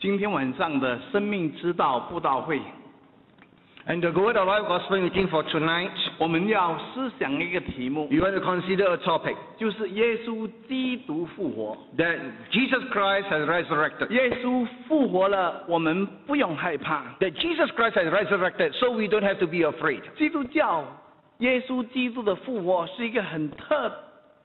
今天晚上的生命之道布道会，And the Word of Life Gospel meeting for tonight, 我们要思想一个题目，You want to consider a topic 就是耶稣基督复活。that Jesus Christ has resurrected. 耶稣复活了，我们不用害怕。That Jesus Christ has resurrected, so we don't have to be afraid. 基督教耶稣基督的复活是一个很特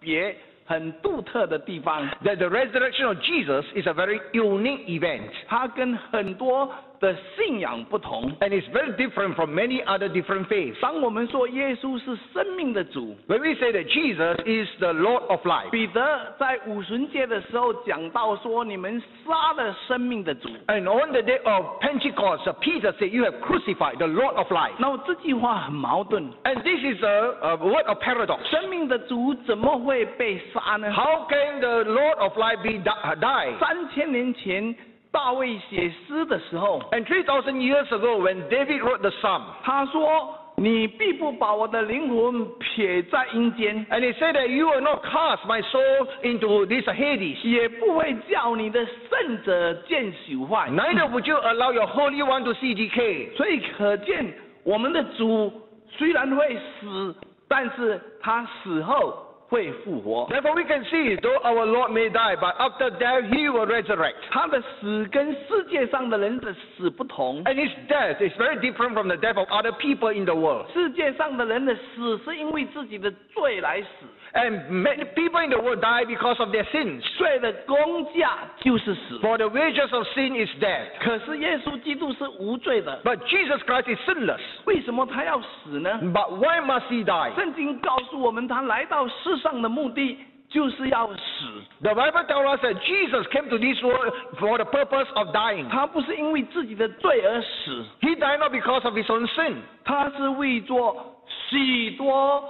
别、很独特的地方， That the resurrection of Jesus is a very unique event. 它跟很多 的信仰不同。And it's very different from many other different faiths. 当我们说耶稣是生命的主，When we say that Jesus is the Lord of life, 彼得在五旬节的时候讲到说：“你们杀了生命的主。and on the day of Pentecost, uh, Peter said, You have crucified the Lord of life. ”那么这句话很矛盾，And this is a, a word of paradox. 生命的主怎么会被杀呢？How can the Lord of life be die? 三千年前大卫写诗的时候，And three thousand years ago, when David wrote the psalm, 他说：“你必不把我的灵魂撇在阴间，and he said that you will not cast my soul into this Hades, 也不会叫你的圣者见朽坏。neither would you allow your Holy One to see decay. ”所以可见，我们的主虽然会死，但是他死后会复活。 Therefore, we can see, though our Lord may die, but after death, he will resurrect. 他的死跟世界上的人的死不同。 And his death is very different from the death of other people in the world. 世界上的人的死是因为自己的罪来死， And many people in the world die because of their sins. 罪的工价就是死。 For the wages of sin is death. 可是耶稣基督是无罪的， But Jesus Christ is sinless. 为什么他要死呢？ But why must he die? 圣经告诉我们，他来到世上的目的就是要死。 The Bible tells us that Jesus came to this world for the purpose of dying. 他不是因为自己的罪而死， He died not because of his own sin, 他是为做许多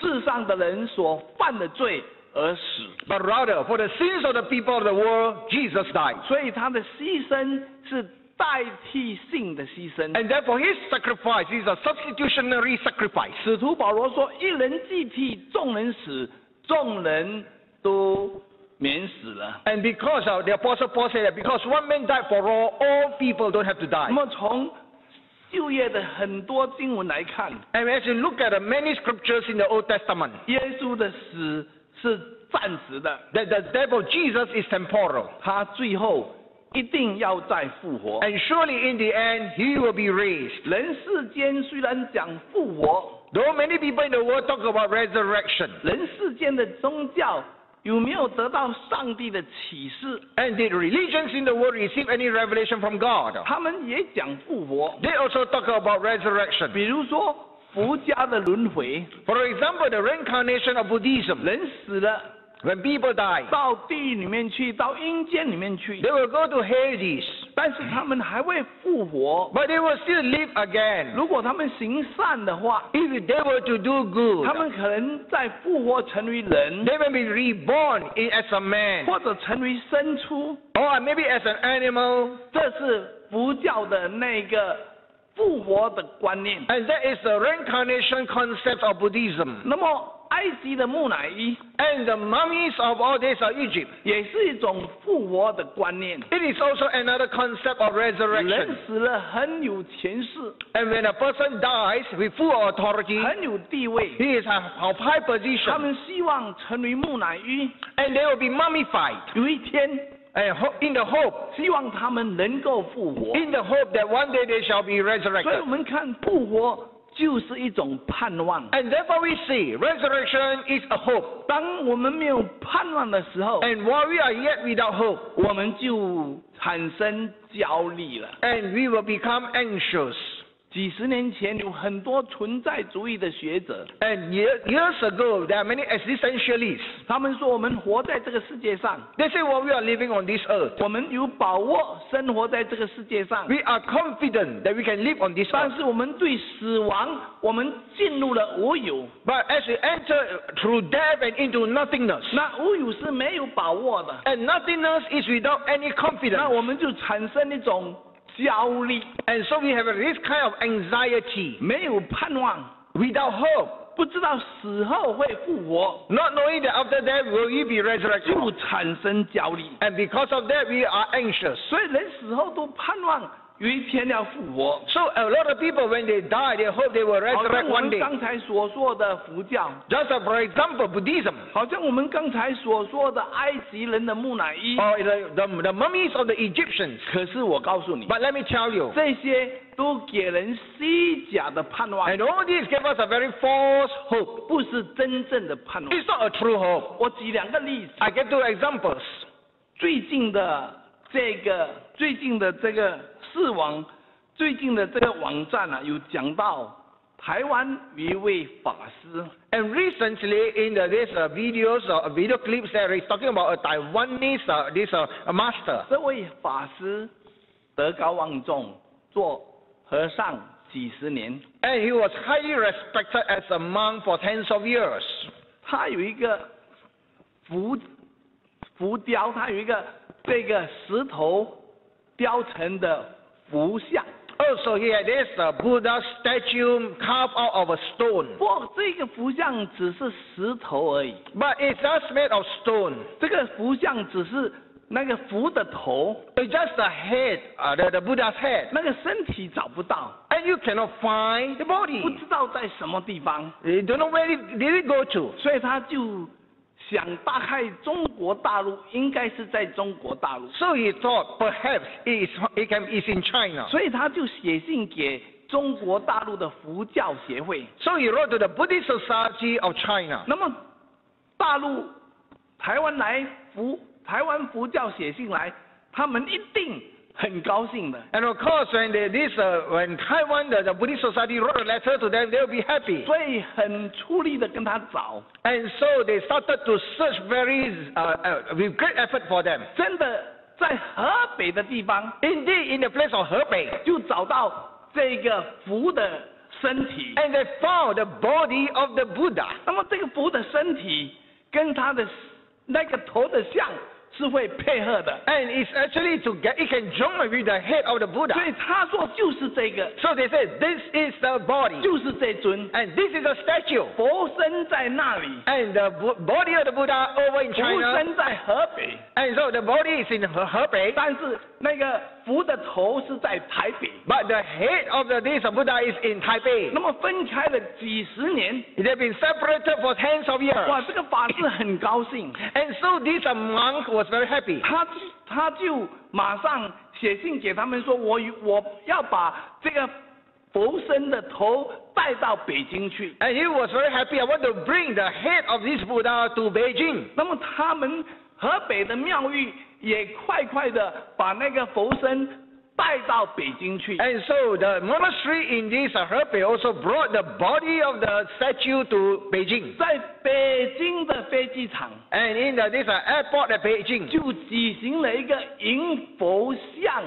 世上的人所犯的罪而死。but rather for the sins of the people of the world, Jesus died. 所以他的牺牲是代替性的牺牲。And therefore his sacrifice is a substitutionary sacrifice. 使徒保罗说：“一人既替众人死，众人都免死了。And because of, the apostle Paul said that because one man died for all, all people don't have to ” die. 那么从旧约的很多经文来看，And as you look at the many scriptures in the Old Testament, 耶稣的死是暂时的，that the death of Jesus is temporal. 他最后一定要再复活。And surely in the end, he will be raised. 人世间虽然讲复活，Though many people in the world talk about resurrection, 人世间的宗教有没有得到上帝的启示？and did religions in the world receive any revelation from God? 他们也讲复活，They also talk about resurrection. 比如说佛家的轮回，For example, the reincarnation of Buddhism. 人死了 When people die, 到地里面去，到阴间里面去 they，will go to Hades, 但是他们还会复活。but they will still live again. 如果他们行善的话，If they were to do good, 他们可能再复活成为人，they will be reborn as a man, 或者成为牲畜。or maybe as an animal. 这是佛教的那个复活的观念。And that is the reincarnation concept of Buddhism. 那么埃及的木乃伊 And the mummies of all days of Egypt. 也是一种复活的观念。It is also another concept of resurrection. 人死了很有权势，And when a person dies with full authority, 很有地位，he is of high position 他们希望成为木乃伊，and they will be mummified. 有一天 in the hope, 希望他们能够复活。in the hope that one day they shall be resurrected. 所以我们看复活就是一种盼望。And therefore we see resurrection is a hope. 当我们没有盼望的时候，And while we are yet without hope, 我们就产生焦虑了。and we will become anxious. 几十年前有很多存在主义的学者，And year, years ago, there are many existentialists. 他们说我们活在这个世界上，They say, what we are living on this earth. 我们有把握生活在这个世界上，We are confident that we can live on this 但 earth. 是我们对死亡，我们进入了无有。But as we enter through death and into nothingness, 那无有是没有把握的，and nothingness is without any confidence. 那我们就产生一种焦虑， And so we have this kind of anxiety 没有盼望， without hope. 不知道死后会复活， not knowing that after that will you be resurrected. 就产生焦虑。 And because of that, we are anxious. 所以人死后都盼望 有一天要复活。So a lot of people, when they die, they hope they will resurrect 我 one day. 刚才所说的佛教，Just for example, Buddhism, 好像我们刚才所说的埃及人的木乃伊。or the, the, the mummies of the Egyptians. 可是我告诉你，But let me tell you, 这些都给人虚假的盼望，and all these give us a very false hope. 不是真正的盼望。It's not a true hope. 我举两个例子，I give two examples. 最近的这个最近的这个视网，最近的这个网站啊，有讲到台湾有一位法师，And recently, in the, this uh, videos or video clips, there is talking about a Taiwanese uh, this uh, a master. 这位法师德高望重，做和尚几十年，And he was highly respected as a monk for tens of years. 他有一个浮浮雕，他有一个这个石头雕成的佛像。Also, he had this uh, Buddha statue carved out of a stone. 不这个佛像只是石头而已，But it's just made of stone. 这个佛像只是那个佛的头，It's just the head, uh, the, the Buddha's head. 那个身体找不到，And you cannot find the body. 不知道在什么地方，You don't know where it, did it go to. 所以他就想大概中国大陆应该是在中国大陆，So he thought perhaps it, is, it can, it's in China. 所以他就写信给中国大陆的佛教协会。So he wrote to the Buddhist Society of China. 那么大陆台湾来佛台湾佛教写信来，他们一定很高兴的。And of course, when they, this, uh, when Taiwan, the, the Buddhist Society wrote a letter to them, they'll be happy. 所以很出力的跟他找，And so they started to search very, uh, uh, with great effort for them. 真的在河北的地方 Indeed, in the place of Hebei, 就找到这个佛的身体。and they found the body of the Buddha. 那么这个佛的身体跟他的那个头的像是会配合的，And it's actually to get, it can join with the head of the Buddha. 所以他说就是这个，So they said, this is the body. 就是这尊 And this is a statue. 佛身在那里，And the body of the Buddha over in 佛 China. 身在河北，And so the body is in He- Hebei. 但是那个佛的头是在台北。But the head of the this Buddha is in Taipei. 那么分开了几十年，They've been separated for tens of years. 哇，这个法师很高兴，And so this uh, monk was very happy. 他就他就马上写信给他们说，我我要把这个佛身的头带到北京去。And he was very happy. I want to bring the head of this Buddha to Beijing. 那么他们河北的庙宇也快快的把那个佛身带到北京去。And so the monastery in this uh, Hebei also brought the body of the statue to Beijing. 在北京的飞机场 And in the, this uh, airport at Beijing, 就举行了一个迎佛像、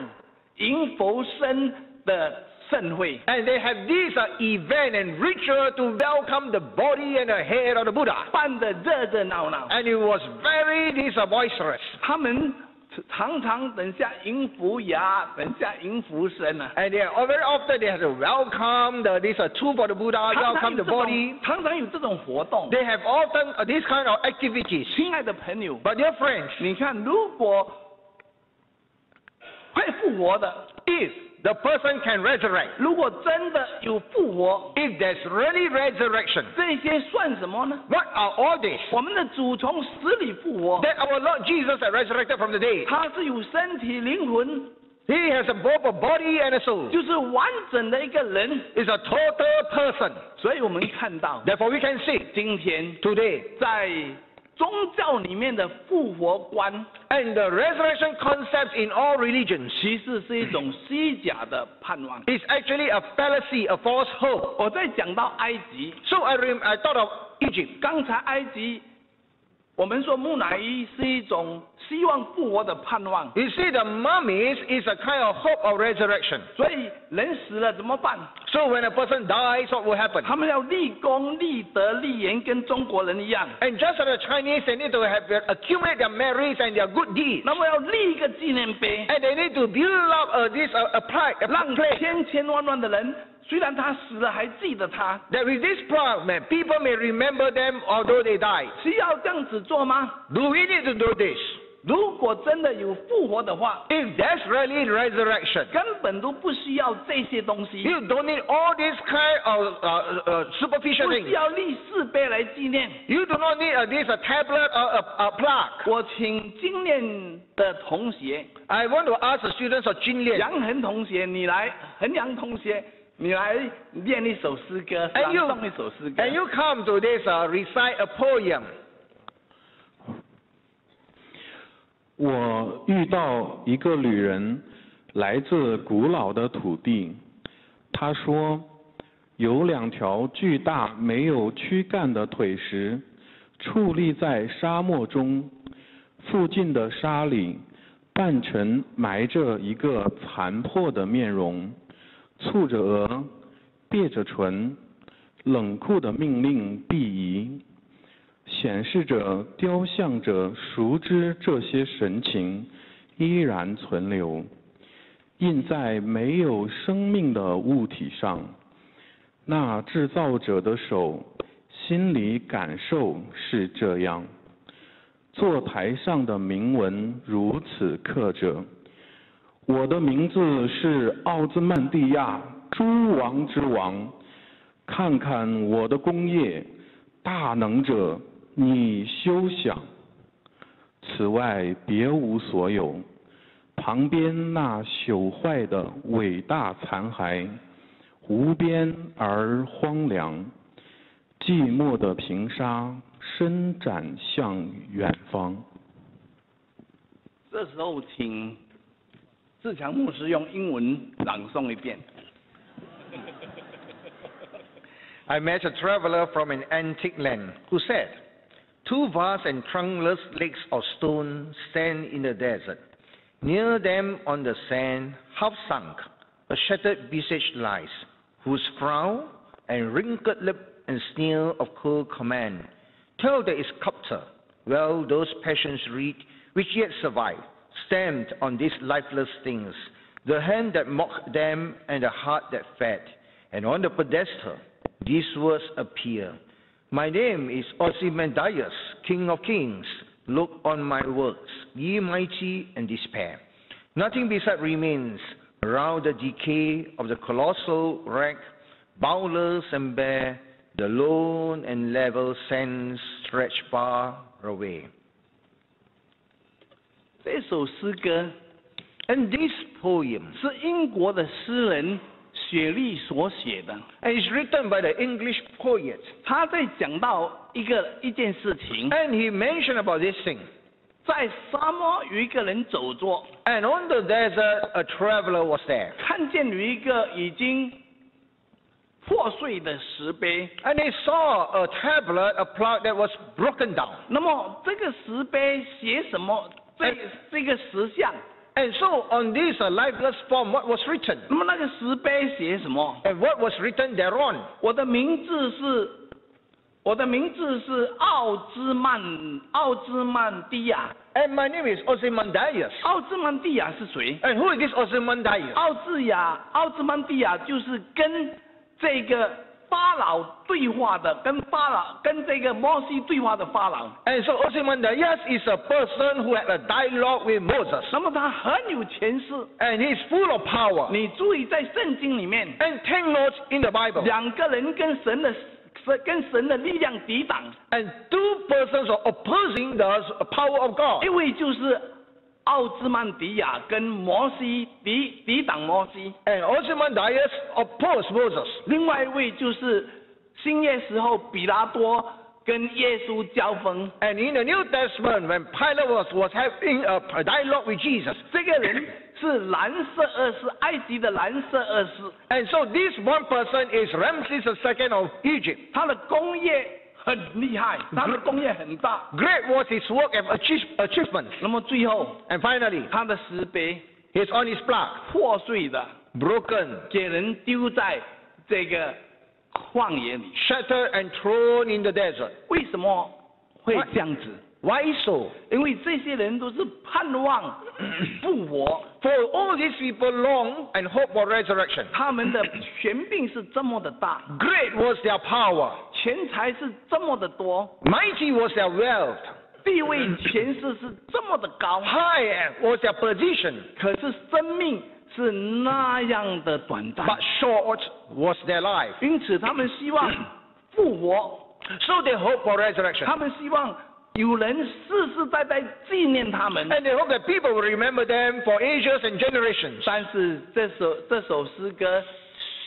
迎佛身的盛会。 and they have this uh, event and ritual to welcome the body and the head of the Buddha. 办得热热闹闹， And it was very this uh, boisterous. 他们常常等下迎佛牙，等下迎佛身啊。 And they are, very often they have to welcome the, this uh, tomb of the Buddha, 常常 welcome 有 the 这种 body. 常常有这种活动。 They have often uh, this kind of activities. 亲爱的朋友， But dear friends, 你看，如果会复活的， if the person can resurrect, 如果真的有复活， if there's really resurrection, 这些算什么呢？ what are all this? 我们的主从死里复活， That our Lord Jesus has resurrected from the dead. 他是有身体、灵魂， He has a, both a body and a soul. 就是完整的一个人。 Is a total person. 所以我们看到， Therefore, we can see 今天 today, 在 宗教里面的复活观，and the resurrection concepts in all religions 其实是一种虚假的盼望。It's actually a fallacy, a false hope. 我在讲到埃及，So I, rem- I thought of Egypt. 刚才埃及，我们说木乃伊是一种希望复活的盼望。You see, the mummies is a kind of hope of resurrection. 所以人死了怎么办？So when a person dies, what will happen? 他们要立功、立德、立言，跟中国人一样。And just as the Chinese, they need to have accumulate their merits and their good deeds. 那么要立一个纪念碑，And they need to build up uh, this uh, a pride, a 让 place. 千千万万的人，虽然他死了，还记得他。That with this man, people may remember them although they died. 需要这样子做吗？Do we need to do this? 如果真的有复活的话，If that's really resurrection, 根本都不需要这些东西，you don't need all these kind of uh, uh, superficial 不 things. 需要立誓碑来纪念。You do not need uh, this a tablet or a, a plaque. 我请精炼的同学 I want to ask the students of Jinlian, 杨恒同学，你来，恒阳同学，你来念一首诗歌，哎呦朗诵一首诗歌。and you come to this uh, recite a poem. 我遇到一个旅人，来自古老的土地。他说，有两条巨大没有躯干的腿石，矗立在沙漠中。附近的沙里，半沉埋着一个残破的面容，蹙着额，憋着唇，冷酷的命令必移。显示着、雕像者、熟知这些神情依然存留，印在没有生命的物体上。那制造者的手心里感受是这样。坐台上的铭文如此刻着：我的名字是奥兹曼蒂亚，诸王之王。看看我的功业，大能者。你休想！此外别无所有。旁边那朽坏的伟大残骸，无边而荒凉，寂寞的平沙伸展向远方。这时候，请志强牧师用英文朗诵一遍。 I met a traveler from an antique land who said, Two vast and trunkless lakes of stone stand in the desert. Near them on the sand, half sunk, a shattered visage lies, whose frown and wrinkled lip and sneer of cold command tell that its sculptor, well those passions read which yet survive, stamped on these lifeless things, the hand that mocked them and the heart that fed, and on the pedestal these words appear. My name is Ozymandias, King of Kings. Look on my works, ye mighty and despair. Nothing beside remains around the decay of the colossal wreck, boundless and bare, the lone and level sands stretch far away. 这首诗歌 And this poem 是英国的诗人雪莉所写的，and it's written by the English poet. 他在讲到一个一件事情，And he mentioned about this thing. 在沙漠有一个人走着，And on the desert, a traveler was there. 看见有一个已经破碎的石碑。And he saw a tablet, a plaque that was broken down. 那么这个石碑写什么？这这个石像，And so on this uh, lifeless form, what was written? 那么那个石碑写什么？And what was written thereon? 我的名字是，我的名字是奥兹曼，奥兹曼蒂亚。And my name is Ozymandias. 奥兹曼蒂亚是谁？And who is this Ozymandias? 奥兹亚，奥兹曼蒂亚就是跟这个法老对话的，跟法老跟这个摩西对话的法老。And so Ozymandias is a person who had a dialogue with Moses. 那么他很有权势。And he's full of power. 你注意在圣经里面，And take notes in the Bible. 两个人跟神的神跟神的力量抵挡，And two persons are opposing the power of God. 一位就是奥兹曼迪亚跟摩西抵抵挡摩西，And Ozymandias opposed Moses. 另外一位就是新约时候比拉多跟耶稣交锋。And in the New Testament, when Pilate was, was having a, dialogue with Jesus, 这个人是蓝色二世，埃及的蓝色二世，and so this one person is Ramses II of Egypt. 他的功业很厉害，他的工业很大。Great was his work and achieve- achievements. 那么最后，And finally, 他的石碑，his on his block 破碎的，broken, 给人丢在这个旷野里。shattered, and thrown in the desert. 为什么会这样子？Why so? 因为这些人都是盼望复活，For all these people long and hope for resurrection. 他们的权柄是这么的大，Great was their power. 钱财是这么的多，Mighty was their wealth. 地位权势是这么的高，High was their position. 可是生命是那样的短暂。But short was their life. 因此，他们希望复活，So they hope for resurrection. 他们希望有人世世代代纪念他们。And they hope that people will remember them for ages and generations. 但是这首这首诗歌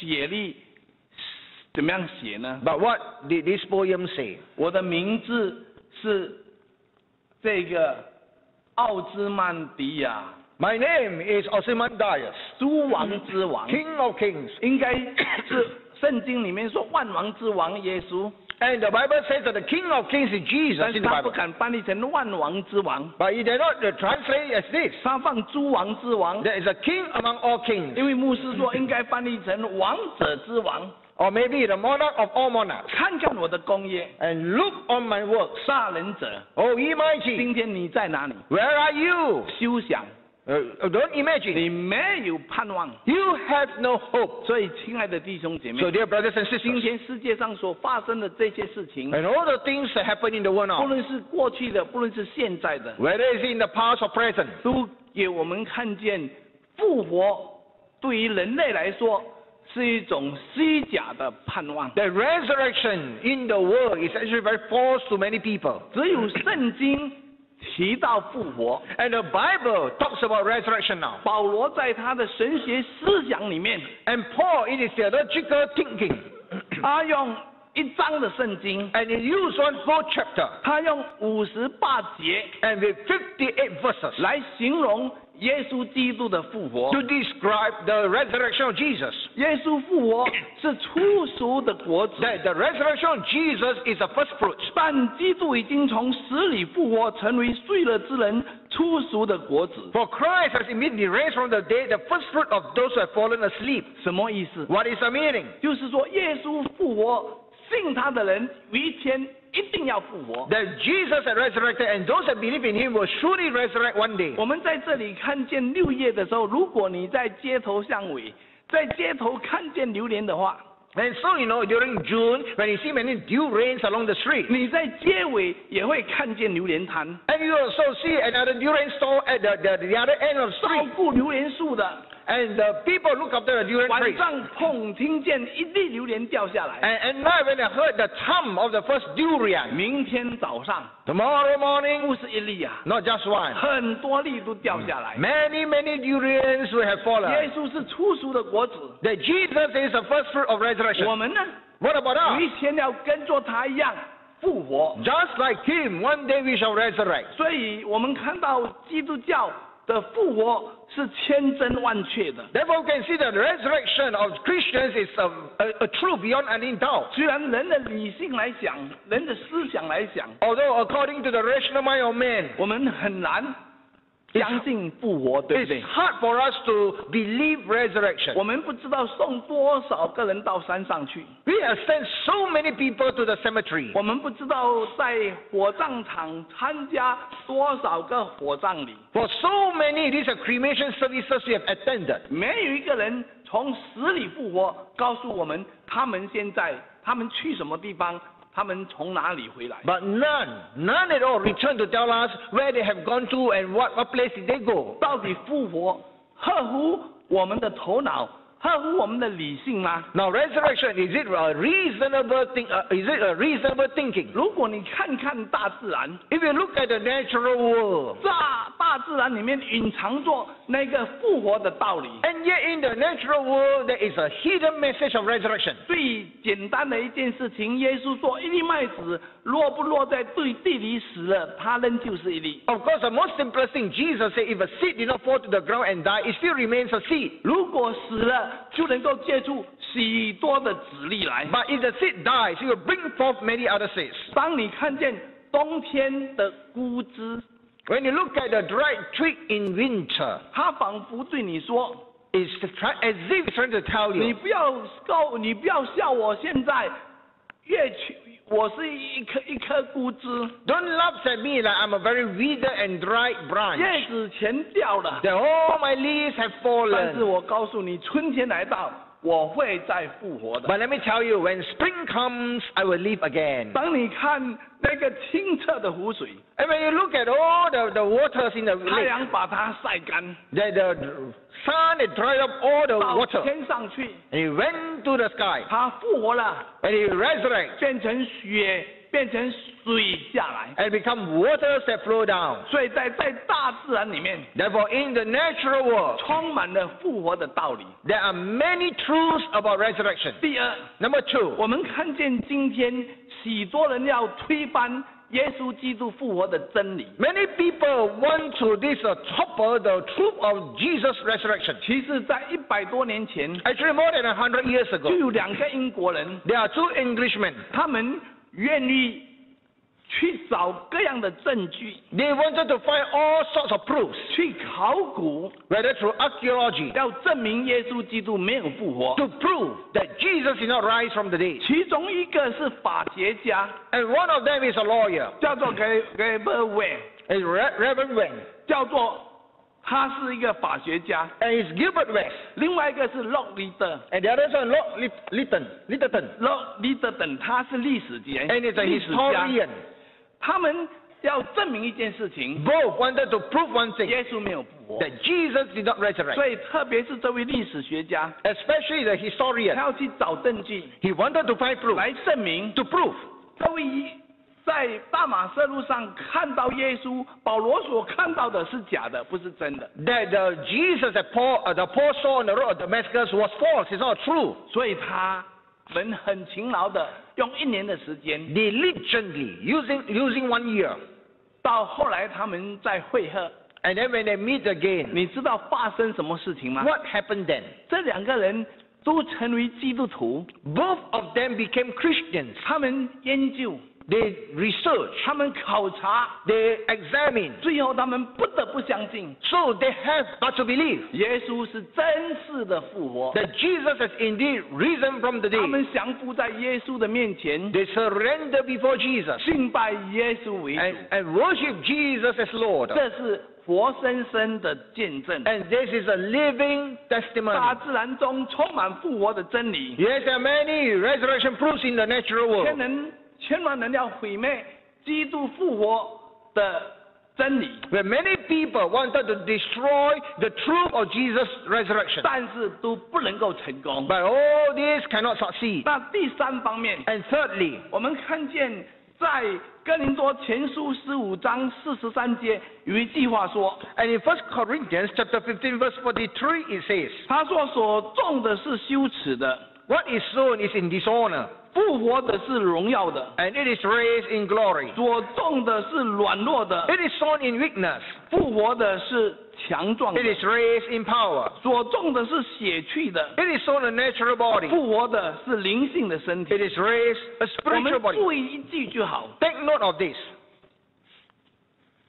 写力怎么样写呢？But what did this poem say? 我的名字是这个奥兹曼迪亚，My name is Ozymandias, 诸王之王，King of Kings. 应该是圣经里面说万王之王耶稣，And the Bible says that the King of Kings is Jesus 但 in 是 the 他不 Bible. 敢翻译成万王之王，But he did not uh, translate as this. 他放诸王之王，There is a king among all kings. 因为牧师说应该翻译成王者之王。Or maybe the monarch of all monarchs. 看看我的功业，And look on my works. 杀人者，O ye mighty, 今天你在哪里？where are you? 休想，Uh, uh, don't imagine. 你没有盼望。You have no hope. 所以，亲爱的弟兄姐妹 So,，dear brothers and 今 sisters, 今天世界上所发生的这些事情，and all the things that happen in the world 不论是过去的，不论是现在的，whether it's in the past or present, 都给我们看见复活对于人类来说是一种虚假的盼望。the resurrection in the world is actually very false to many people. 只有圣经提到复活，And the Bible talks about resurrection now. 保罗在他的神学思想里面，And Paul, in his theological thinking, 他用一章的圣经，and he used one whole chapter 他用五十八节 and with fifty-eight verses 来形容耶稣基督的复活。 to describe the resurrection of Jesus. 耶稣复活是初熟的果子， That the resurrection of Jesus is the first fruit. 但基督已经从死里复活，成为睡了之人初熟的果子。 For Christ has immediately raised from the dead the first fruit of those who have fallen asleep. 什么意思？ What is the meaning? 就是说，耶稣复活， 信他的人有一天一定要复活。That Jesus had resurrected and those that believe in him will surely resurrect one day. 我们在这里看见六月的时候，如果你在街头巷尾，在街头看见榴莲的话，And so, you know, during June, when you see many dew rains along the street, 你在街尾也会看见榴莲摊，and you also see another dew rain store at the, the, the other end of the 照 street, 顾榴莲树的，and the people look after the dew rain 晚.上碰听见一粒榴莲掉下来，And at night, when they heard the thump of the first durian. 明天早上。Tomorrow morning. 不是一粒啊。Not just one. 很多粒都掉下来。Many many durians will have fallen. 耶稣是初熟的果子。That Jesus is the first fruit of resurrection. 我们呢？What about us? 有一天要跟着他一样。复活，just like him, one day we shall resurrect. 所以我们看到基督教的复活是千真万确的。Therefore, we can see that the resurrection of Christians is a, a, a truth beyond any doubt. 虽然人的理性来讲，人的思想来讲，Although, according to the rational mind of man, 我们很难相信复活，对不 it's 对？hard for us to believe resurrection. 我们不知道送多少个人到山上去，We have sent so many people to the cemetery. 我们不知道在火葬场参加多少个火葬礼，For so many, these cremation services we have attended. 没有一个人从死里复活，告诉我们他们现在他们去什么地方，他们从哪里回来。 But none, none at all return to tell us where they have gone to and what, what place did they go. 到底复活合乎我们的头脑， 合乎我们的理性吗？Now, resurrection, is it a reasonable thing? Uh, is it a reasonable thinking? 如果你看看大自然，If you look at the natural world, 大大自自然里面隐藏着那个复活的道理。And yet in the natural world, there is a hidden message of resurrection. 最简单的一件事情，耶稣说：一粒麦子落不落在对地里死了，它仍旧是一粒；Of course, the most simplest thing, Jesus said, if a seed did not fall to the ground and die, it still remains a seed. 如果死了，就能够借助许多的籽粒来。But if the seed dies, it will bring forth many other seeds. 当你看见冬天的枯枝，When you look at the dried twig in winter, 它仿佛对你说：it's try, as if it's trying to tell you, 你不要告，你不要笑我现在越去，我是一棵一棵枯枝，don't laugh at me like I'm a very withered and dried branch. 叶子全掉了。That all my leaves have fallen. 但是我告诉你，春天来到，我会再复活的。 But let me tell you, when spring comes, I will live again. 当你看那个清澈的湖水， And when you look at all the, the waters in the 太 lake, 阳把它晒干， the, the sun had dried up all the 到 water. 天上去， And he went to the sky. 它复活了， And he resurrected 变成雪， 变成水下来。and become waters that flow down. 所以在在大自然里面，Therefore, in the natural world, 充满了复活的道理。there are many truths about resurrection. 第二，Number two, 我们看见今天许多人要推翻耶稣基督复活的真理。many people want to this uh, topple the truth of Jesus' resurrection. 其实，在一百多年前，Actually, more than a hundred years 就 ago, 有两个英国人，there are two Englishmen. 他们愿意去找各样的证据，They wanted to find all sorts of proofs, 去考古，whether through archaeology, 要证明耶稣基督没有复活。to prove that Jesus did not rise from the dead. 其中一个是法学家，And one of them is a lawyer, 叫做 e Re- Reverend Wen, 叫做他是一个法学家。and it's Gilbert West. 另外一个是 Lord Leader。And the other one, Lord Lit- Lytton, Littleton, Lord Leader 等，他是历史家，and 家。historian. 他们要证明一件事情，Both wanted to prove one thing, 耶稣没有复活。that Jesus did not resurrect. 所以，特别是这位历史学家，Especially the historian. 他要去找证据 He wanted to find proof, 来证明 to prove 这位在大马色路上看到耶稣，保罗所看到的是假的，不是真的。that the Jesus that Paul, uh, the Paul saw on the road of Damascus was false, it's not true. 所以他们很勤劳的用一年的时间，Diligently, using, using one year. 到后来他们在会合，And then when they meet again, 你知道发生什么事情吗？what happened then? 这两个人都成为基督徒，Both of them became Christians. 他们研究，They researched, 他们考察， they examined. 最后他们不得不相信， So they have but to believe 耶稣是真实的复活。 that Jesus has indeed risen from the 他 dead. 们降服在耶稣的面前， They surrender before Jesus 敬拜耶稣为 and, 主， and worship Jesus as Lord. 这是活生生的见证。 And this is a living 大 testimony. 自然中充满复活的真理， Yes, there are many resurrection proofs in the natural 千 world. 人 千万人要毁灭基督复活的真理，Where many people wanted to destroy the truth of Jesus' resurrection. 但是都不能够成功。But all this cannot succeed. 那第三方面，And thirdly, 我们看见在哥林多前书十五章四十三节有一句话说，，And in First Corinthians chapter fifteen verse forty three it says, 他说所种的是羞耻的，What is sown is in dishonor, 复活的是荣耀的， and it is raised in glory. 所种的是软弱的， It is sown in weakness, 复活的是强壮 it 的， is raised in power. 所种的是血气的， It is sown a natural body, 复活的是灵性的身 it 体。 is raised a 我们 spiritual body. 注意一句就好， Take note of this.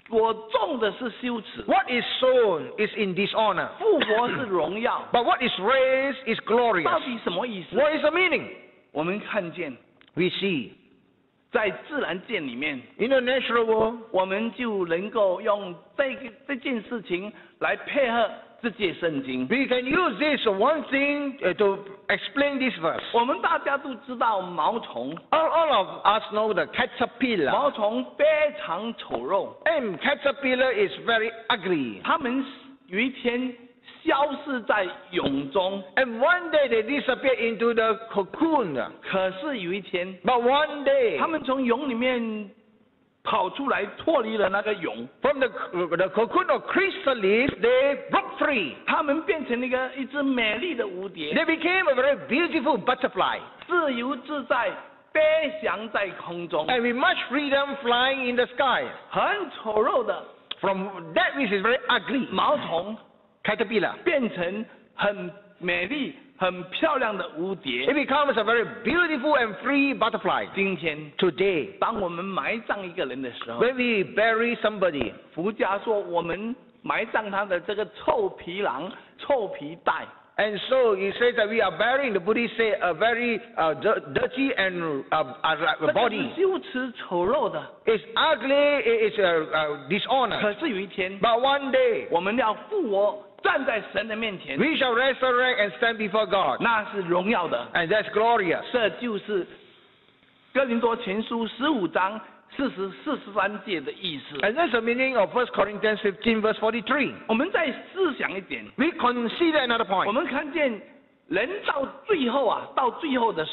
所种的是羞耻， What is sown is in dishonor, 复活是荣耀。 but what is raised is 到 glorious. 底什么意思？ What is the meaning? 我们看见 We see 在自然界里面，in the natural world, 我们就能够用这个这件事情来配合这节圣经。we can use this one thing uh, to explain this verse. 我们大家都知道毛虫，All, all of us know the caterpillar. 毛虫非常丑陋，And caterpillar is very ugly. 它们有一天消失在蛹中，And one day they disappear into the cocoon. 可是有一天，But one day 他们从蛹里面跑出来脱离了那个蛹，From the, the cocoon of chrysalis, they broke free. 他们变成了一个一只美丽的蝴蝶，They became a very beautiful butterfly. 自由自在，飞翔在空中，And with much freedom flying in the sky. 很丑陋的 From that which is very ugly, 毛虫 caterpillar, 变成很美丽、很漂亮的蝴蝶 it。becomes a very beautiful and free butterfly. 今天，Today, 当我们埋葬一个人的时候，when we bury somebody, 福家说我们埋葬他的这个臭皮囊、臭皮带。and so he says that we are burying, the Buddhists say, a very uh, dir- dirty and uh, uh, 这个 body. 是羞耻丑陋的。It's ugly, it's uh, uh, dishonor. 可是有一天，But one day, 我们要复活，站在神的面前，we shall resurrect and stand before God. 那是荣耀的。And that's glorious. 这就是哥林多前书十五章四十四十三节的意思。And that's the meaning of First Corinthians fifteen verse forty three 我们再思想一点，We consider another point. 我们看见人到最后啊，到最后的时，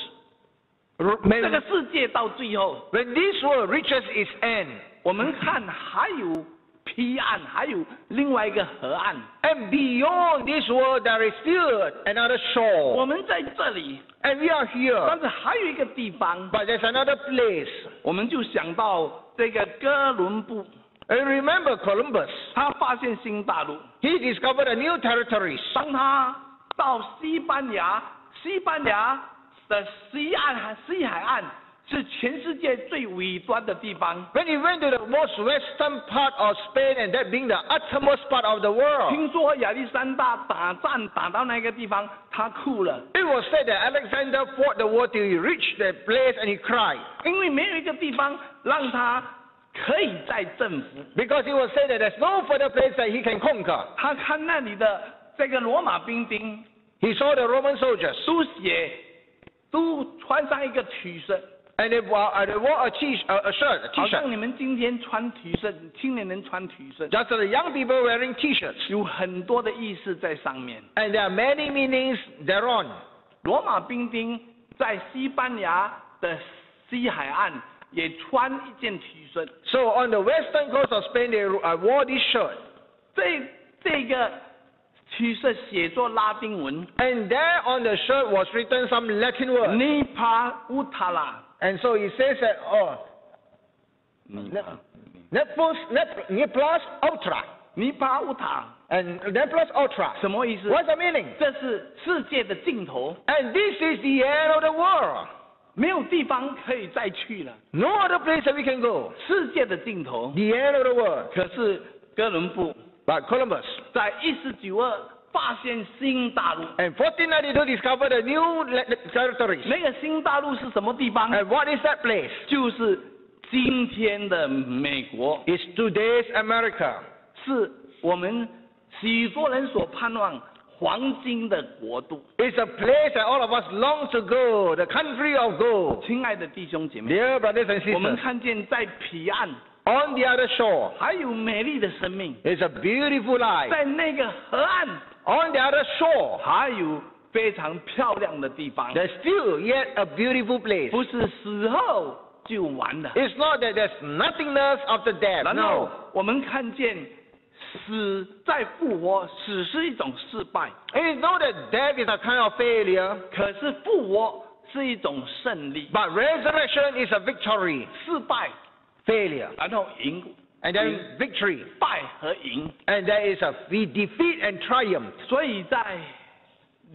这个世界到最后，when this world reaches its end, 我们看还有彼岸，还有另外一个河岸。and beyond this world, there is still another shore. 我们在这里，And we are here. 但是还有一个地方，But there's another place. 我们就想到这个哥伦布，And remember Columbus. 他发现新大陆。He discovered a new territories. 当他到西班牙，西班牙的西岸西海岸是全世界最尾端的地方。 When he went to the most western part of Spain, and that being the uttermost part of the world, 听说亚历山大打仗打到那个地方，他哭了， it was said that Alexander fought the war till he reached that place and he cried. 因为没有一个地方让他可以再征服。 Because it was said that there's no further place that he can conquer. 他看那里的这个罗马兵丁 He saw the Roman soldiers, 都写，都穿上一个 T 恤， and they wore, uh, they wore a, t- a, a shirt, a 好像 t-shirt. 你们今天穿 T 恤，青年人穿 T 恤， Just as the young people wearing t-shirts. 有很多的意思在上面。 And there are many meanings thereon. 罗马兵丁在西班牙的西海岸也穿一件 T 恤， So on the western coast of Spain, they uh, wore this shirt. 这这个 T 恤写作拉丁文 And there on the shirt was written some Latin word. 尼帕乌塔拉， And so it says that, oh, 尼 Nepos, Nep, Nepos Ultra. 尼帕乌塔 And Nepos Ultra. 什么意思？ What's the meaning? 这是世界的尽头， And this is the end of the world. 没有地方可以再去了， No other place that we can go. 世界的尽头。 The end of the world. 可是哥伦布 But Columbus, 在一四九二发现新大陆， and 1492 discovered a new le- territories. 那个新大陆是什么地方？ And what is that place? 就是今天的美国， It's today's America. 是我们许多人所盼望黄金的国度。 It's a place that all of us long to go, the country of gold. 亲爱的弟兄姐妹， Dear brothers and 我们 sisters, 看见在彼岸 on the other shore 还有美丽的生命， is a beautiful life. 在那个河岸 On the other shore, 还有非常漂亮的地方，there's still yet a beautiful place. 不是死后就完了。It's not that there's nothingness after death. 然后 No. 我们看见死在复活，死是一种失败，It's not that death is a kind of failure, 可是复活是一种胜利。but resurrection is a victory. 失败，Failure. 然后赢，And then victory. 败和赢。And there is a we defeat and triumph. 所以在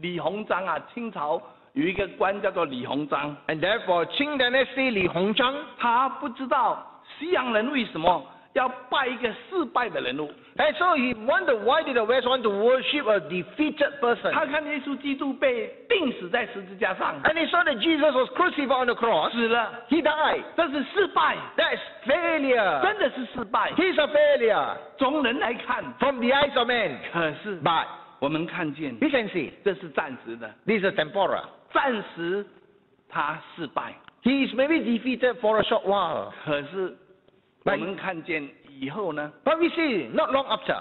李鸿章啊，清朝有一个官叫做李鸿章，And therefore, Qing Dynasty Li Hongzhang, 他不知道西洋人为什么要拜一个失败的人物。and so he wondered why did the West want to worship a defeated person? 他看耶稣基督被钉死在十字架上，And he saw that Jesus was crucified on the cross. 死了，He died. 这是失败，That's failure. 真的是失败。He's a failure 从人来看，from the eyes of man. 可是 But 我们看见 we can see 这是暂时的，this is temporal. 暂时他失败，He is maybe defeated for a short while. 可是我们看见以后呢，But we see not long after,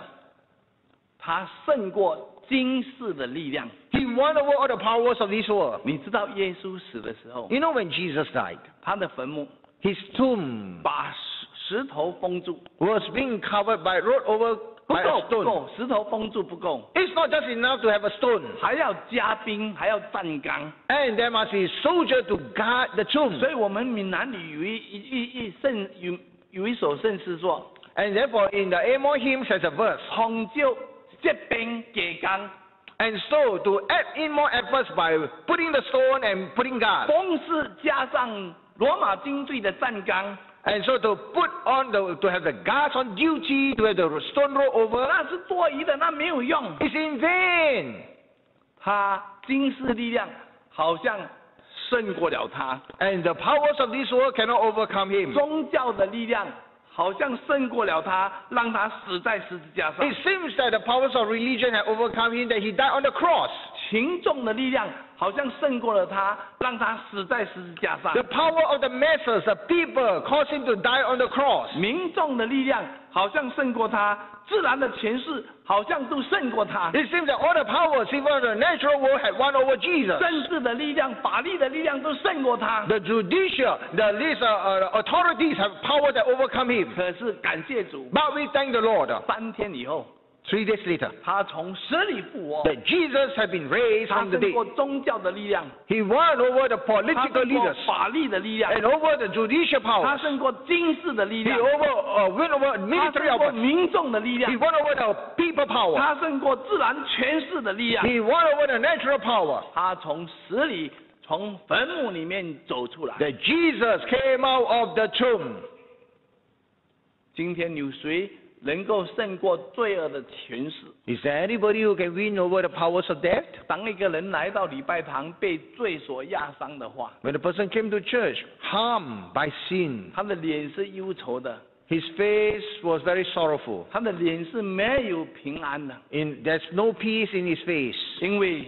他胜过今世的力量。he won over all the powers of this world. 你知道耶稣死的时候，You know when Jesus died, 他的坟墓 his tomb 把石头封住，was being covered by rolled over 不够 a 不.够，石头封住不够，It's not just enough to have a stone. 还要加兵，还要站岗。And there must be soldier to guard the tomb. 所以我们闽南语一一一圣有有一首圣诗说：And therefore in the Amos hymns there's a verse. 红酒这兵加工，And so to add in more efforts by putting the stone and putting guard. 风是加上罗马军队的站岗，And so to put on the, to have the guards on duty, to have the stone roll over, 那是多余的，那没有用。it's in vain. 他军事力量好像胜过了他，And the powers of this world cannot overcome him. 宗教的力量好像胜过了他，让他死在十字架上 It。seems that the powers of religion have overcome him, that he died on the cross. 群众的力量好像胜过了他，让他死在十字架上 The。power of the masses, the people, caused him to die on the cross. 民众的力量好像胜过他，自然的权势好像都胜过他。It seems that all the powers, even the natural world, had won over Jesus. 政治的力量、法律的力量都胜过他。The judicial, the uh, uh, authorities have power that overcome him. 可是感谢主，But we thank the Lord. 三天以后，Three days later, 他从死里复活，that Jesus had been raised 他 from the 胜过.宗教的力量，He won over the political leaders 法律的力量，and over the judicial power。他胜过军事的力 He 量，over uh, win over 他 military powers. 民众的力量 He，won over the people power. 他胜过自然权势的力量，He won over the natural power. 他从死里从坟墓里面走出来。That Jesus came out of the tomb. 今天有谁能够胜过罪恶的权势？ Is there anybody who can win over the powers of death? 当一个人来到礼拜堂被罪所压伤的话， When a person came to church, harmed by sin, 他的脸是忧愁的， his face was very sorrowful. 他的脸是没有平安的， In, there's no peace in his face 因为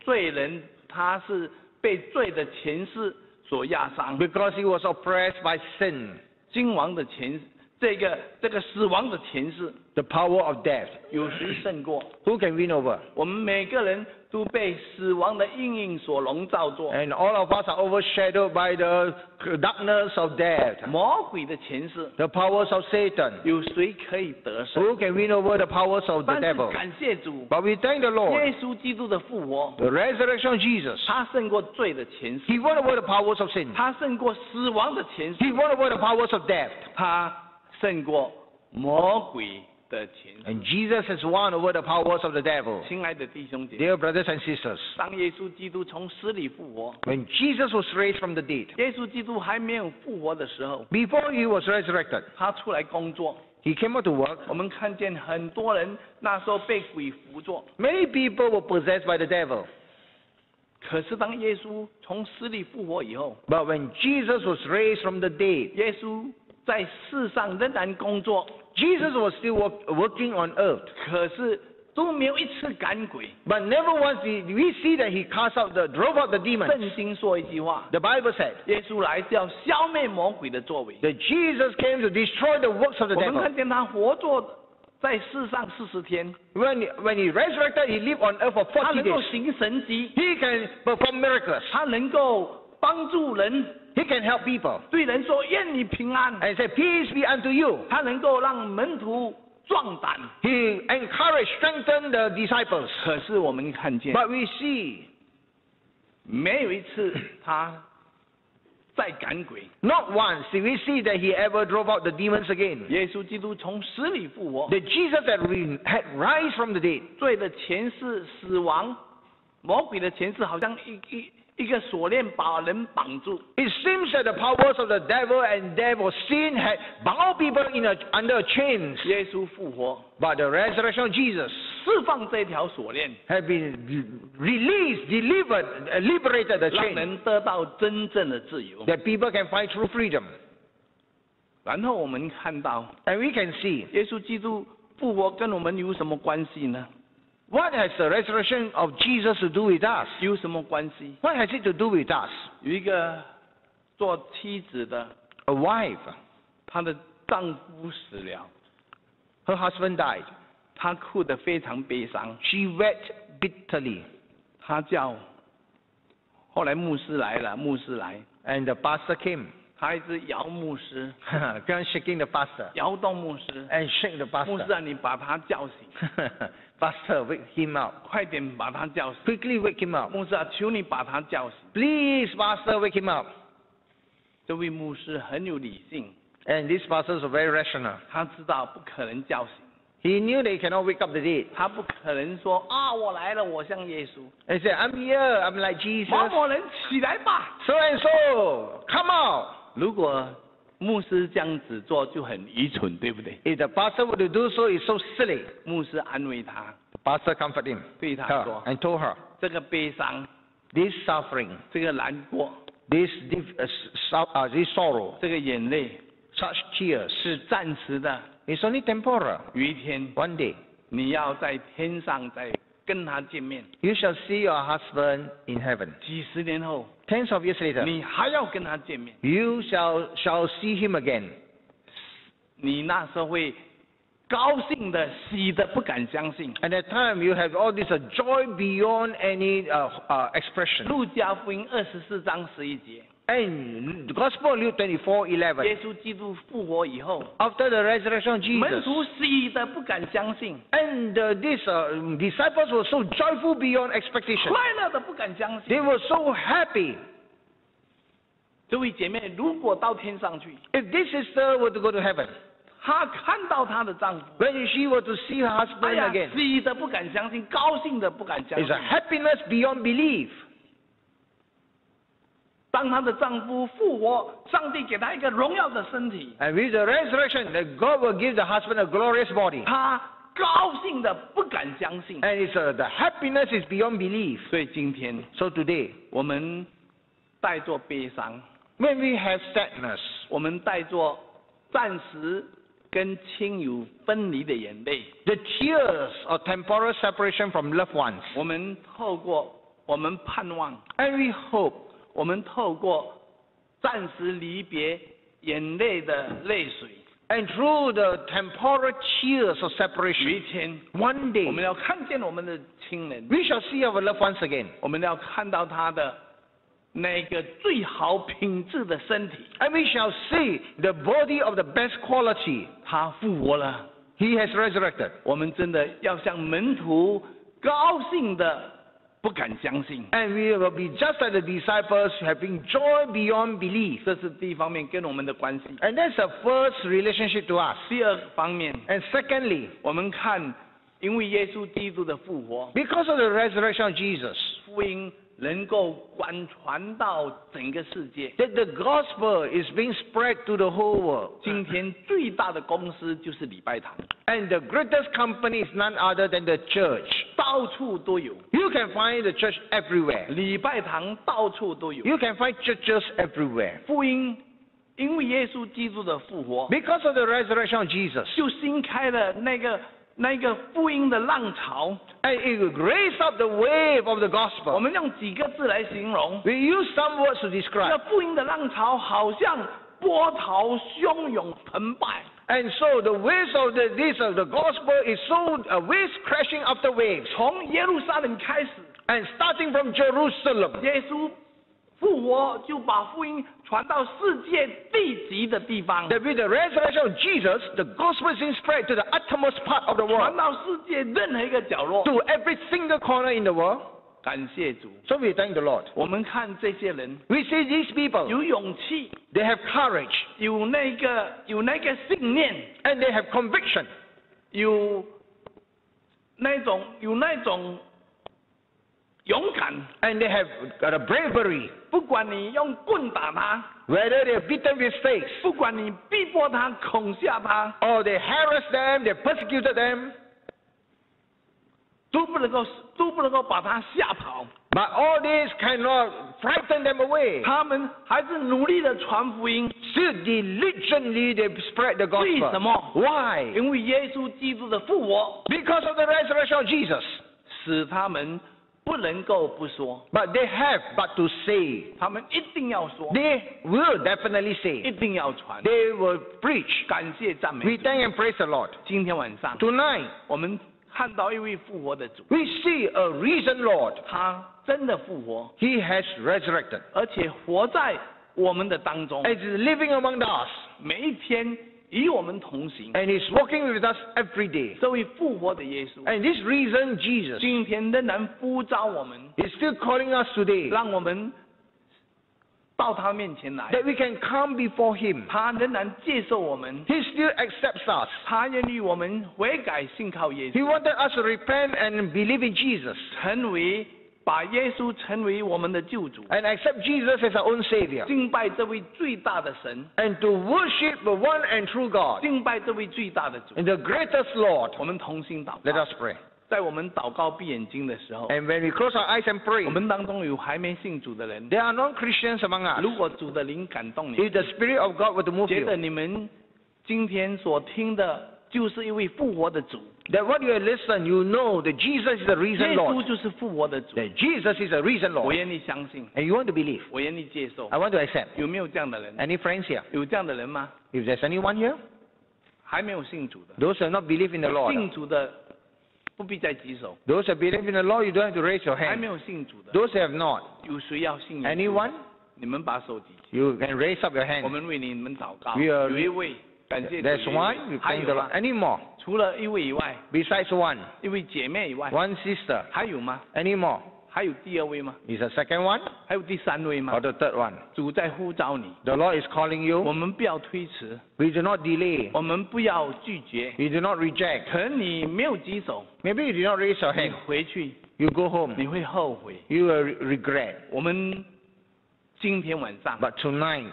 罪人他是被罪的权势所压伤， because he was oppressed by sin, 君王的权， 这个这个死亡的权势， the power of death. 有谁胜过？ Who can win over? 我们每个人都被死亡的阴影所笼罩着， And all of us are overshadowed by the darkness of death, 魔鬼的权势， the powers of Satan. 有谁可以得胜？ Who can win over the powers of the 但是 devil? 感谢主， But we thank the Lord. 耶稣基督的复活， The resurrection of Jesus. 他胜过罪的权势， He won over the powers of sin. 他胜过死亡的权势， He won over the powers of death. 他 胜过魔鬼的权势。 And Jesus has won over the powers of the devil. 亲爱的弟兄姐妹， Dear brothers and sisters, 当耶稣基督从死里复活， when Jesus was raised from the dead, 耶稣基督还没有复活的时候， before he was resurrected, 他出来工作。 he came out to work. 我们看见很多人那时候被鬼附着， Many people were possessed by the devil. 可是当耶稣从死里复活以后， But when Jesus was raised from the dead, 耶稣 在世上仍然工作，Jesus was still work, working on earth. 可是都没有一次赶鬼。But never once did we see that he cast out the drove out the demons. 圣经说一句话：The Bible said 耶稣来是要消灭魔鬼的作为。that Jesus came to destroy the works of the 我们 devil. 看见他活着在世上四十天，When, when he resurrected, he lived on earth for 他40能够 days. 他能够行神迹，He can perform miracles. 他能够帮助人，He can help people. 对人说愿你平安，And say, peace be unto you. 他能够让门徒壮胆。He encouraged, strengthened the disciples. 可是我们看见，But we see 没有一次他在赶鬼。not once did we see that he ever drove out the demons again. 耶稣基督从死里复活，That Jesus that we had rise from the dead. 罪的前世、死亡、魔鬼的前世，好像一一一个锁链把人绑住。It seems that the powers of the devil and or sin had bound people in a, under chains. 耶稣复活，But the resurrection of Jesus 释放这条锁链，had been released, delivered, uh, liberated the chain. 让人得到真正的自由。That people can find true freedom. 然后我们看到，And we can see 耶稣基督复活跟我们有什么关系呢？What has the resurrection of Jesus to do with us? 有什么关系？What has it to do with us? 有一个做妻子的，A wife, 她的丈夫死了，her husband died. 她哭得非常悲伤。She wept bitterly. 她叫，后来牧师来了，牧师来，And the pastor came. 他一直摇牧师 on shaking the pastor 摇动牧师。and shake the 牧师 pastor. 啊，你把他叫醒，pastor, wake him up. 快点把他叫醒。 Quickly wake him up. 牧师啊，求你把他叫醒。 Please, pastor, wake him up. 这位牧师很有理性， And these pastors are very rational. 他知道不可能叫醒， He knew they cannot wake up the dead. 他不可能说啊，我来了，我像耶稣。 And he said, I'm here, I'm like Jesus. 某某人起来吧。 So and so, come out. 如果 牧师这样子做就很愚蠢，对不对？If the pastor were to do so, it's so silly. 牧师安慰他，The pastor comforted him 对他说 and told her, 这个悲伤，this suffering, 这个难过，this, uh, so- uh, this sorrow, 这个眼泪 such tears, 是暂时的。it's only temporal. 有一天 One day, 你要在天上再跟他见面，you shall see your husband in heaven. 几十年后 Tens of years later, 你还要跟他见面，you shall, shall see him again. 你那时候会高兴的、喜的不敢相信。At that time, you have all this uh, joy beyond any uh, uh, expression. 路加福音二十四章十一节，And the Gospel of Luke 24, 耶 11. 稣基督复活以后， After the resurrection of 门 Jesus, 徒喜的不敢相信， and uh, these uh, disciples were so joyful beyond expectation. 快乐的不敢相 They 信。 were so happy. 这位姐妹如果到天上去， If this sister were to go to heaven, 她看到她的丈夫， when she were to see her 哎 husband 呀 again, 喜的不敢相信，高兴的不敢相 it's 信 a。happiness beyond belief. 当她的丈夫复活，上帝给她一个荣耀的身体，And with the resurrection, that God will give the husband a glorious body. 她高兴的不敢相信。And it's, uh, the happiness is beyond belief. 所以今天 So today, 我们带着悲伤，when we have sadness, 我们带着暂时跟亲友分离的眼泪，the tears of temporal separation from loved ones, 我们透过我们盼望，and we hope 我们透过暂时离别眼泪的泪水，And through the temporal tears of separation, 天 one day 我们要看见我们的亲人，we shall see our loved ones again. 我们要看到他的那个最好品质的身体，And we shall see the body of the best quality. 他复活了。He has resurrected. 我们真的要像门徒高兴的不敢相信。 And we will be just like the disciples, having joy beyond belief. 这是第一方面跟我们的关系。 And that's the first relationship to us. 第二方面， And secondly, 我们看，因为耶稣基督的复活， because of the resurrection of Jesus, 福音 能够贯传到整个世界。that the gospel is being spread to the whole world. 今天最大的公司就是礼拜堂，And the greatest company is none other than the church. 到处都有 You can find the church everywhere. 礼拜堂，到处都有 You can find churches everywhere. 福音。因为耶稣基督的复活，Because of the resurrection of Jesus, 就新开了那个那个福音的浪潮。 and it raised up the wave of the 我 gospel. 们用几个字来形容， We use some words to 这 describe. 福音的浪潮好像波涛汹涌澎湃， And so the waves of the, this of the gospel is so uh, waves crashing after waves. 从耶路撒冷开始， And starting from Jerusalem, 耶稣 复活就把福音传到世界地极的地方， that with the resurrection of Jesus, the gospel is being spread to the uttermost part of the 传 world, 到世界任何一个角落。 to every single corner in the world. 感谢主， So we thank the Lord. 我们看这些人 We see these people, 有勇气， they have courage 有那个有那个信念， and they have conviction 有那种有那种 勇敢。 and they have got a bravery. 不管你用棍打他， Whether they are beaten with stakes 不管你逼迫他、恐吓他， or they harassed them, they persecuted them, 都不能够都不能够把他吓跑。 but all this cannot frighten them away. 他们还是努力的传福音， Still diligently they spread the 为什 gospel. 么？ Why? 因为耶稣基督的复活， Because of the resurrection of Jesus. 使他们 不能够不说， But they have but to say. 他们一定要说， They will definitely 一 say. 定要传。 They will preach. 感谢赞美 We 主。 thank and praise the Lord. 今天晚上， Tonight, 我们看到一位复活的主， we see a risen Lord. 他真的复活， He has resurrected. 而且活在 我们的当中， and is living among us, 每一天 与我们同行。 and is walking with us every day. 这位复活的耶稣， And this reason, Jesus 今天仍然呼召我们， is still calling us today 让我们到他面前来。 that we can come before Him. 他仍然接受我们， He still accepts us. 他愿意我们悔改信靠耶 He 稣， wanted us to repent and believe in Jesus 成为 把耶稣成为我们的救主，and accept Jesus as our own Savior 敬拜这位最大的神，and to worship the one and true God 敬拜这位最大的主。and the greatest Lord. 我们同心祷告 Let us，pray. 在我们祷告闭眼睛的时候，And when we close our eyes and pray, 我们当中有还没信主的人，there are non-Christians among us. 如果主的灵感动你，If the Spirit of God to move 觉得你们今天所听的就是一位复活的主，that what you have listened, you know that Jesus is the 耶 risen 稣 Lord. 就是复活的主， That Jesus is the risen 我 Lord. 愿意相信， And you want to believe. 我愿意接受 I。want to accept. 有没有这样的人？ Any friends here? 有这样的人吗？ If there's anyone here, 还没有信主的， those who have not believed in the 信 Lord, 主的不必再举手； those who believe in the Lord, you don't have to raise your 还没 hand. 有信主的， Those who have not, 有谁要信耶稣 anyone, 你们把手举起， you can raise up your 我 hand. 们为你们祷告。 We are- 有一位， 感谢主 There's one, you 还 thank 有 the 吗 Lord.？Any more? 除了一位以外，Besides one, 一位姐妹以外，one sister. 还有吗？Any more? 还有第二位吗？Is the second one 还有第三位吗 or？the third one? 主在呼召你，The Lord is calling 我 you. 们不要推迟，We do not delay. 我们不要拒绝。We do not reject. 可能你没有举手，Maybe you do not raise your 你 hand. 回去 You go home. 你会后悔。You will re- regret. 我们今天晚上 But tonight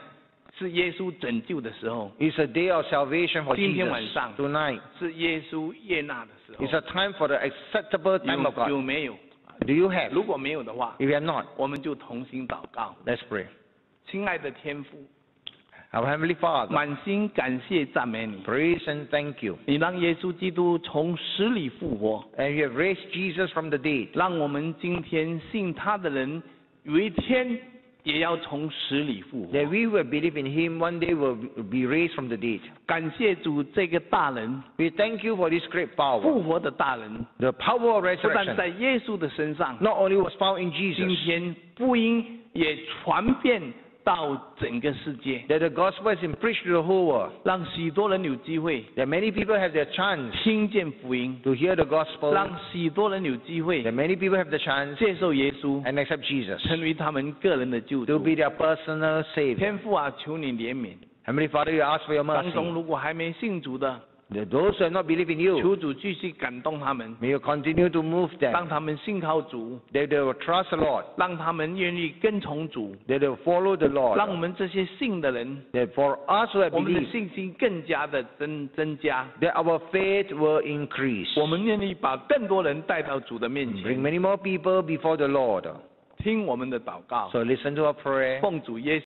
是耶稣拯救的时候，It's a day of salvation for 今天 Jesus. 晚上 Tonight 是耶稣悦纳的时候 It's a。time for the acceptable time of God. 有没有？Do you have? 如果没有的话，If you have not, 我们就同心祷告。let's pray. 亲爱的天父，Our Heavenly Father, 满心感谢赞美你，praise and thank you. 你让耶稣基督从死里复活，And you have raised Jesus from the dead. 让我们今天信他的人，有一天也要从死里复活 That。we will believe in Him one day will be raised from the dead. 感谢主这个大人，We thank you for this great power. 复活的大人，The power of resurrection 不但在耶稣的身上，not only was found in 今 Jesus, 今天福音也传遍到整个世界， that the gospel has been preached to the whole world. 让许多人有机会 That many people have their chance 听见福音， to hear the gospel. 让许多人有机会 That many people have the chance 接受耶稣， and accept Jesus 成为他们个人的救 to 主。 be their personal savior. 天父啊，求你怜悯。 Heavenly Father, you ask for your 当中 mercy. 如果还没信主的， That those who have not believed in you, 求主继续感动他们，may you continue to move 让 them. 让他们信靠主，That they will trust the Lord. 让他们愿意跟从主，That they will follow the Lord. 让我们这些信的人，That for us who 我们的信心更加的增增加。that our faith will increase. 我们愿意把更多人带到主的面前 Bring，many more people before the Lord. 听我们的祷告，So listen to our prayer. 奉主耶